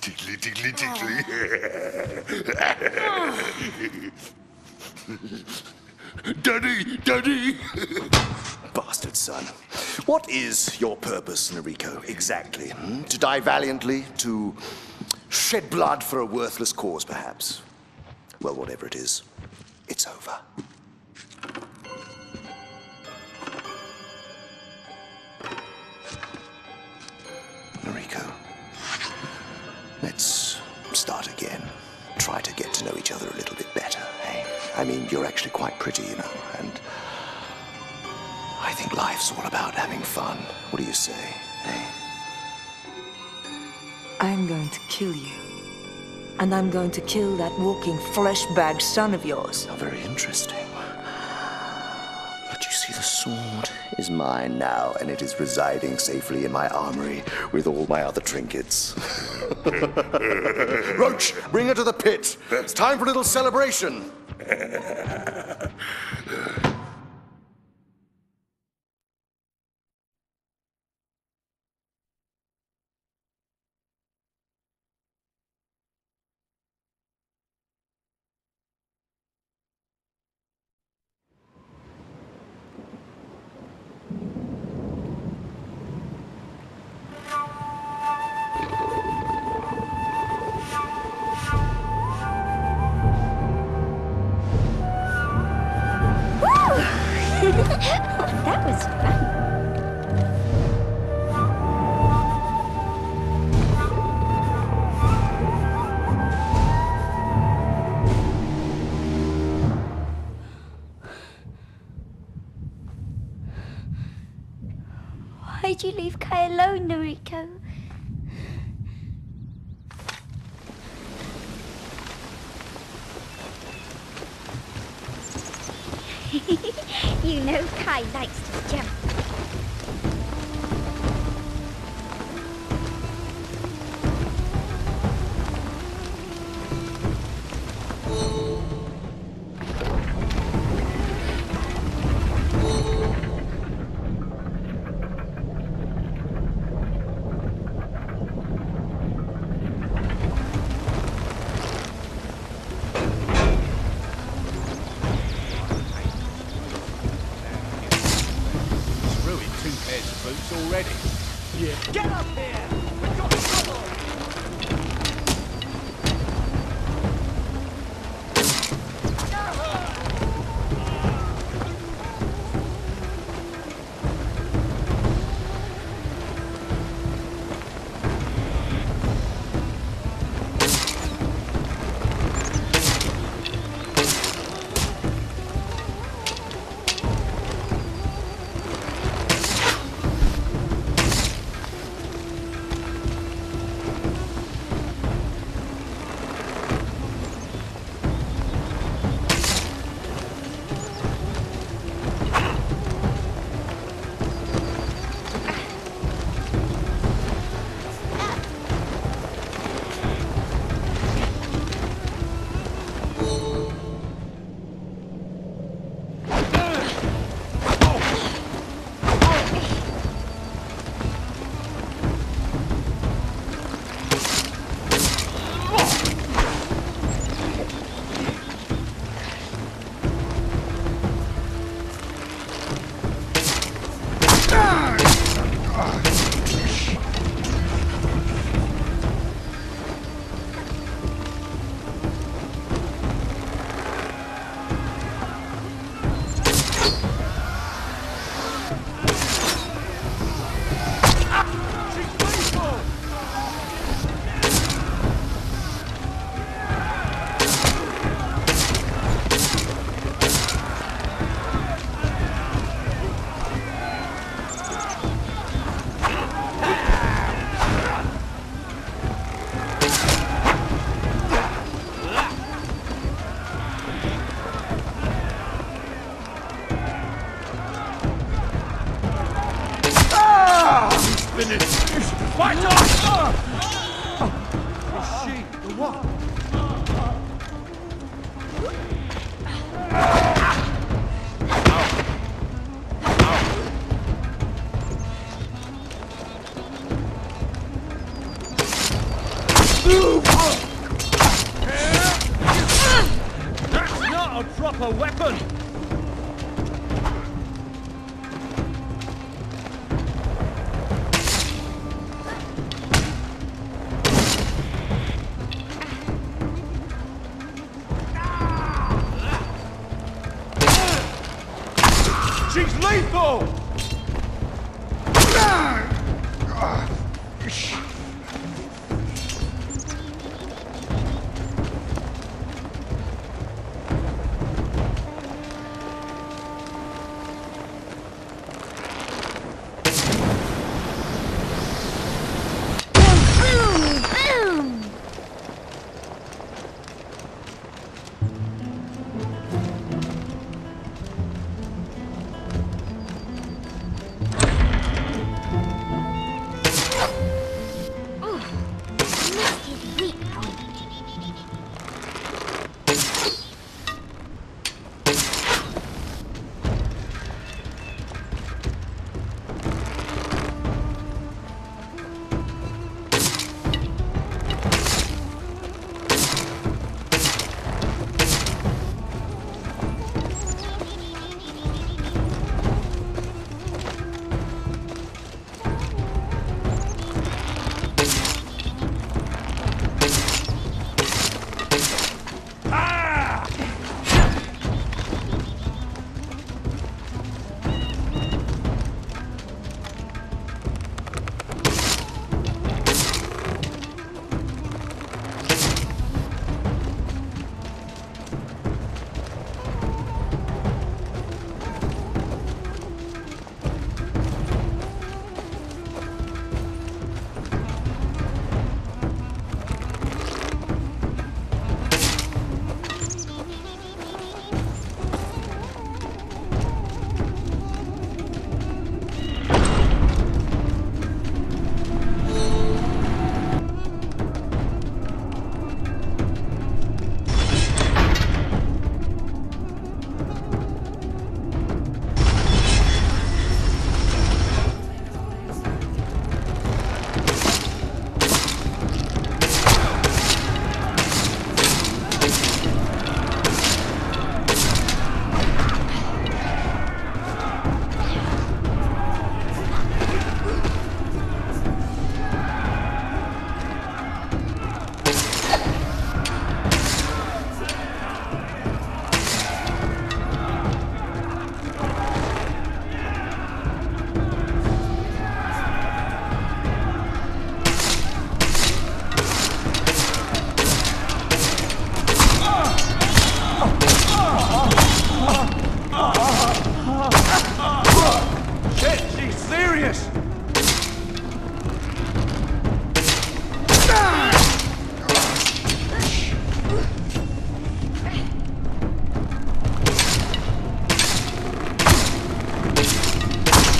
tickly, tickly, tickly. Daddy, Daddy! Bastard son. What is your purpose, Nariko, exactly? hmm? To die valiantly? To shed blood for a worthless cause, perhaps? Well, whatever it is, it's over. Let's start again. Try to get to know each other a little bit better, hey? I mean, you're actually quite pretty, you know, and I think life's all about having fun. What do you say, hey? I'm going to kill you. And I'm going to kill that walking flesh-bagged son of yours. How very interesting. See, the sword is mine now, and it is residing safely in my armory with all my other trinkets. Roach, bring her to the pit. It's time for a little celebration. Why'd you leave Kai alone, Nariko? you know Kai likes to jump. Ruined two pairs of boots already. Yeah. Get up here! Fight on! Is she the what?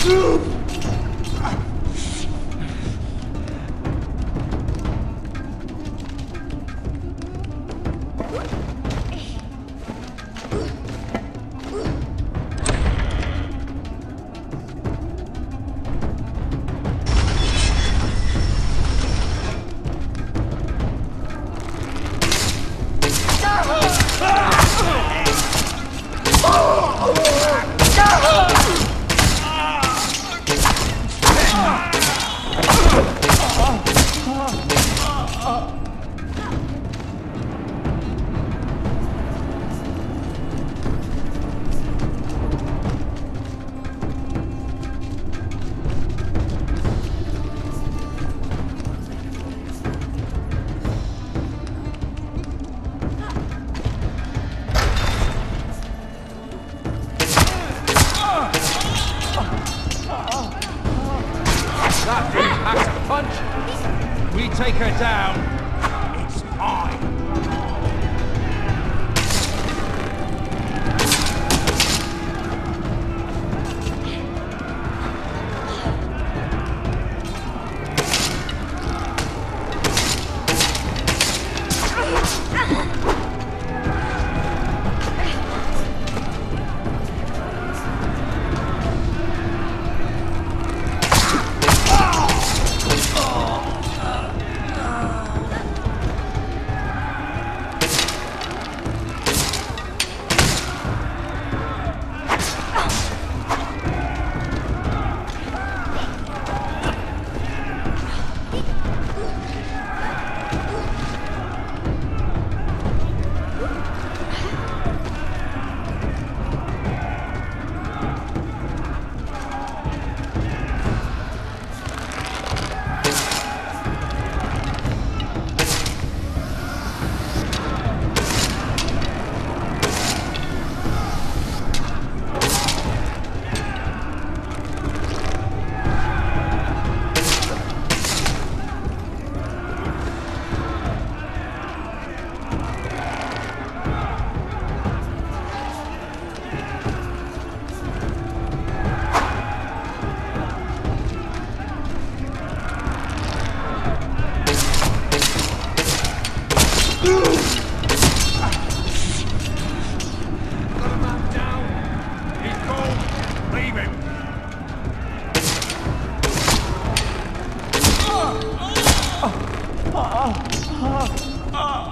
Shoot!